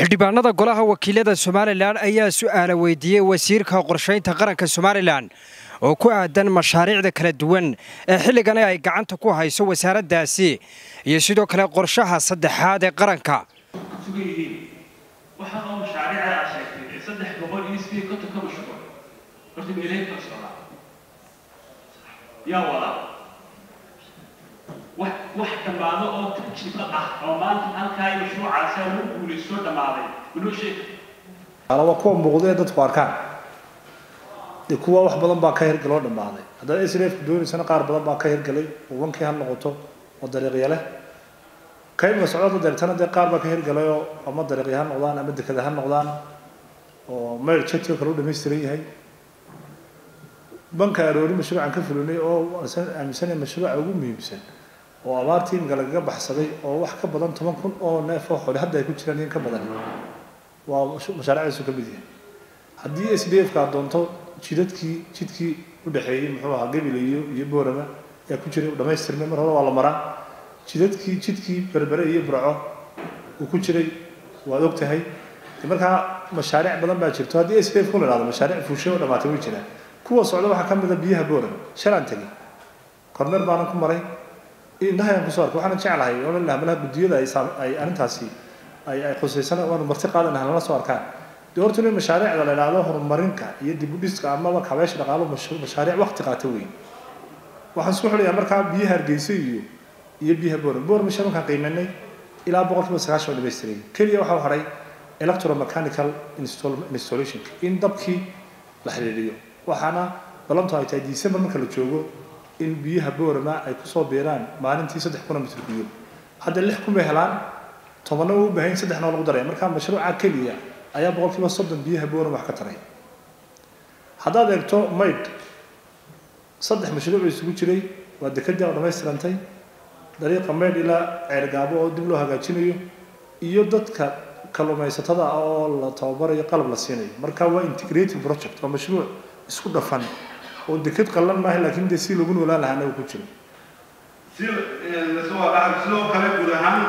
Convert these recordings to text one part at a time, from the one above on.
xildhibaanada golaha wakiilada somalilan ayaa su'aala weydiiyey wasiirka qorshaynta qaranka somalilan oo ku aadan mashaariicda kala duwan ee xilligan ay gacanta ku hayso wasaaraddaasi iyo sidoo kale qorshaha saddexaad ee qaranka. Yaa wax dhammaado oo tajriba ah oo maanta halkaa mashruucaasi lagu guulaystoo dhammaaday. Manoo sheegi waa kuwa muuqdee dadku arkaan. Dee kuwa wax badan baa ka hirgaloo dhammaaday. Haddaad srfka doonaysana qaar badan baa ka hirgalay oo wankii ha noqoto oo dariiqya leh. Kaymka socdada deertana dee qaar baa ka hirgalayoo ama dariiqya ha noqdaan ama dekada ha noqdaan oo mayr jadkii kale u dhamaystiran yahay. Banka aroori mashruucan ka fulinay oo aaminsanaya mashruuca ugu muhiimsan oo abaartii imika lagaga baxsaday oo wax ka badan toban kun oo neef oo xole hadda ay ku jiraan in ka badan. Waa mashaariicdaasu ka mid yahay. Haddii s d f ka doonto jidadkii jidkii udhexeeyey muxuu ahaa gebile iyo iyo boorama ayaa ku jiray dhamaystirmay mar hore waa la maraa. Jidadkii jidkii berbere iyo burco uu ku jiray waad og tahay. Markaa mashaariic badan baa jirto haddii s d f ku la ihahdo mashaariic fuushay oo dhamaatay way jiraan. Kuwa socda waxaa ka mid a biyaha boorama. Shalaan tegey kormeer baanan ku maray indhahayaan ku soo arkay waxaana jeclahay odhan lahaa malaha guddiyada ay arrintaasi ay ay khusaysana waanu marti qaadan lahaa lala soo arkaan. Dee horta in mashaariicda la idhaahdo horumarinka iyo dib u dhiska amaba kabeesha dhaqaalo mashaariic waqti qaata weyn. Waxaan isku xidhayaa markaa biyaha hargeysa iyo iyo biyaha boorama boorama shan markaan qiimanay ilaa boqolkiiba sagaashan oo dhamaystiray keliya waxaa hadhay electromechanical installation in dabkii la xidhiidhiyo. Waxaana balantu ay tahay december marka la joogo in biyaha boorama ay ku soo biiraan maalintii saddex kuna mitr biyo. Hadda lix kun bay helaan tobanna u baahan saddexna lagu daraya marka mashruuca keliya ayaa boqolkiiba soddon biyaha boorama wax ka taray. Haddaad eegto mayd saddex mashruuc isugu jiray waa dekadii oo dhammaystirantay. Dariiqa maydh ilaa ceergaabo oo dib loo hagaajinayo iyo dadka kalluumaysatada ah oo la tababarayo qalab la siinayo marka waa integrated project waa mashruuc isku dhafan oo deked qallan maaha laakiin dee si lagu noolaan lahaana uu ku jiro. Sidoo kale guud ahaan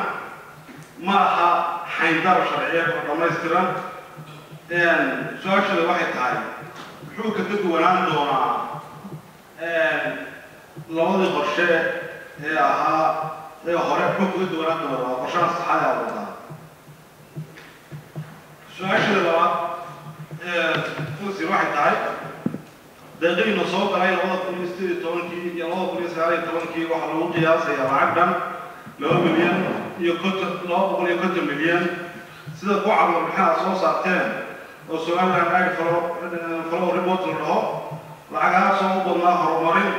ma aha xayndaro sharciyeed oo dhammaystiran. Su'aashada waxay tahay muxuu kaga duwanaan doonaa labadii qorshe ee ahaa ee hore muxuu kaga duwanaan doonaa waa qorshaha saxada ee wadaa. Su'aashada labaad usir waxay tahay deeqadiina soo galay labada kun iyo sideed iyo tobankii iyo labada kun iyo sagaal iyo tobankii waxaa lagu qiyaasayaa lacag dhan laba milyan iyo konton laba boqol iyo konton milyan sida ku cabur maxaa soo saarteen oo somaliland ag falo falo report la dhaho lacagahaas oo u badnaa horumarin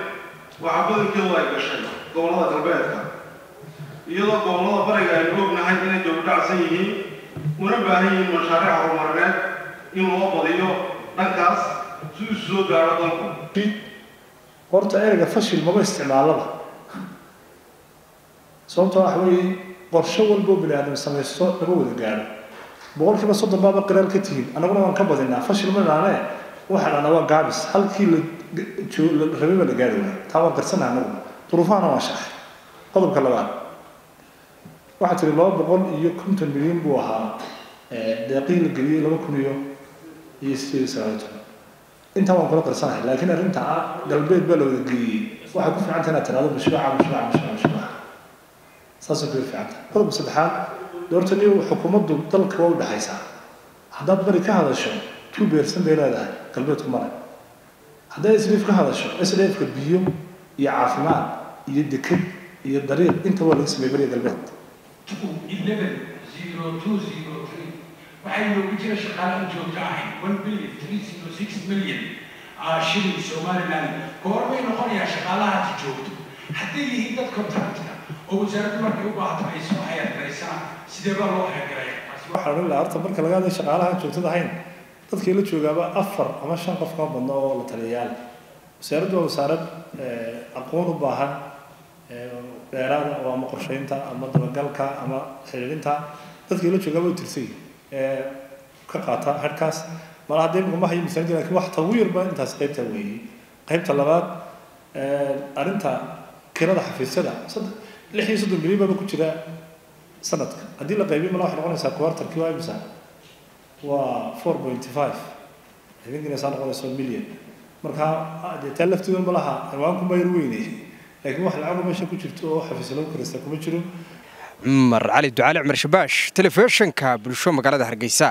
waxaa badankeedu ay gashay gobollada galbeedka iyadoo gobollada bariga aynu ognahay inay dowladhacsan yihiin una baahan yihiin mashaariic horumarineed in loo badiyo dhankaas horta ereyga fashil maba isticmaalaba sababtoo waxa weeye qorshe walboo bini aadam samaysto lama wada gaaro. Boqolkiiba soddon baaba qiraal ka tihiin. Annaguna waan ka badinaa. Fashil ma dhaane waxa dhana waa gaabis. Halkii la rabay baa la gaari waaya taa waan qarsana annagu duruufahana waan shaxay qodobka labaad. Waxaa tiri laba boqol iyo konton milyan buu ahaa deeqihii la geliyey laba kun iyo iyo sideed iyo sagaal toban intaa waan kula qarsanahay laakiin arrinta ah galbeed baa la wada geeyey waxay ku fiican tahay inaad tiraahdo mashruuca mashruuca mashruuca mashruuca saasay kuga fiican tahay qodobka saddexaad doorta niyo xukuumaddu dalka waa u dhexaysaa haddaad bari ka hadasho two beersan bay leedahay galbeedku male haddaad sdf ka hadasho sdfka biyo iyo caafimaad iyo deked iyo dariiq inta waa laga sameeyey bariga galbeed waxay noogu jira shaqaalaha joogto ahayd one billion three zero six million. shilling somaliland goormay noqonayaa shaqaalahaasi joogto hadday yihiin dad contractor oo wasaaraddu markay u baahato ay soo hayargaraysaan sidee baa loo hayargaraya waxaa horta marka laga hadlay shaqaalaha joogtada ahayn dadkii la joogaaba afar ama shan qof kama badno oo la taliyayaal wasaaraddu waa wasaarad aqoon u baahan dheeraada oo ama qorsheynta ama dabagalka ama xiriirinta dadkii la joogaaba u tirsay ka qaata harkaas mala haddee ma hayo misaanji laakiin wax tagu yarba intaas qaybta weeyey qaybta labaad arrinta kirada xafiisyada lix iyo soddon milyan baaba ku jira sanadka. Haddii la qaybiyo mala waxay noqonaysaa quartarkii waa imisa? Waa four pointy five. Habeenkiina saa noqonayso million. Marka dee taa laftigood ma laha ciwaanku ma yar weyne. Laakiin wax lacago meesha ku jirto oo xafiis lagu karista kuma jiro cumar cali ducaale cumar shabaash telefishinka bulsho magaalada hargeysa